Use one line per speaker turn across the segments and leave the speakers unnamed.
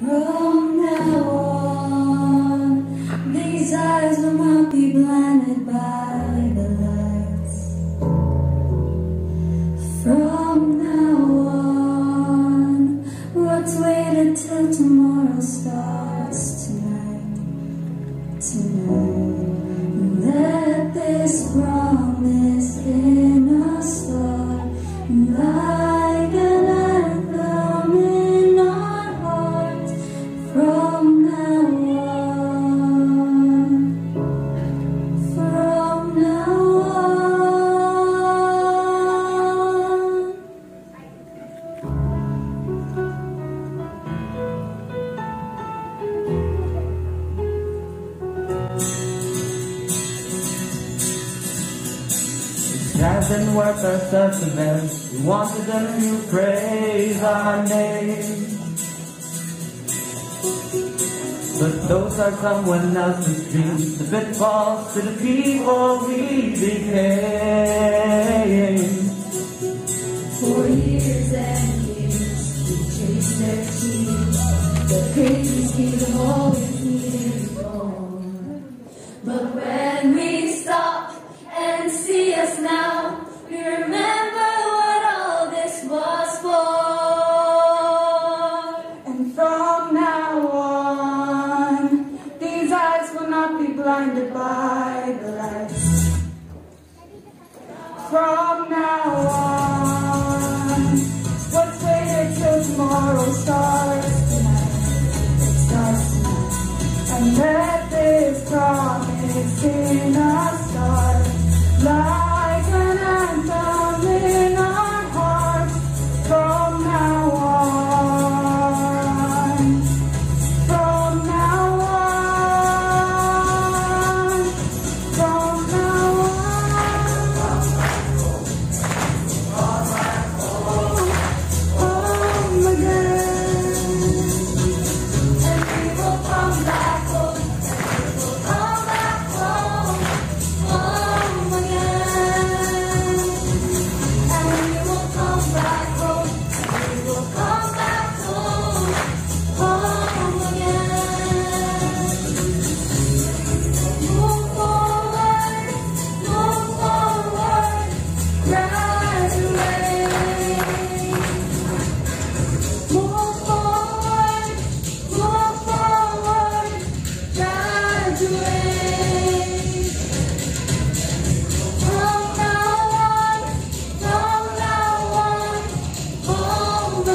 From now on, these eyes will not be blinded by the lights. From now on, what's waited till tomorrow starts tonight. Tonight,
Hasn't worked our sentiments. We wanted them to praise our name. But those are someone else's dreams. The pitfalls to the people we became.
For years and years, we chased their tears. The crazy speed of always needed. But when we stop and see us now, blinded by the lights. From now on, what's waiting till tomorrow starts.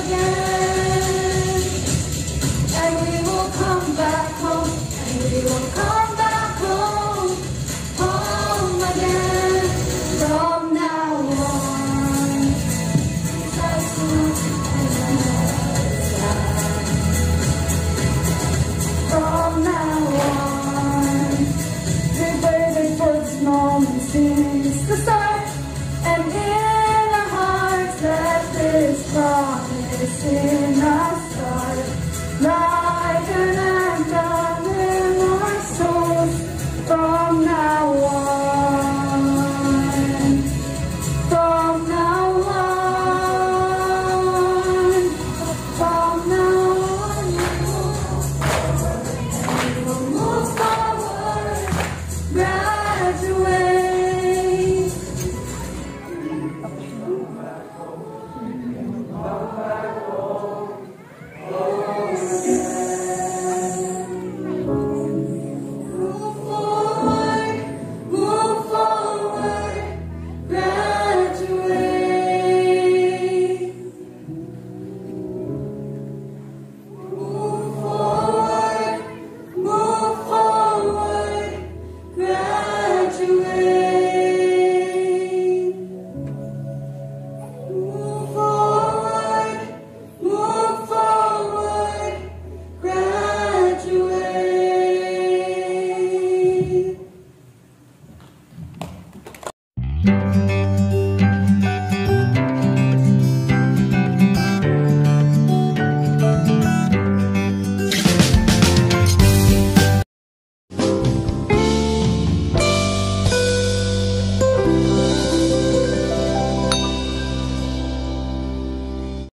안녕.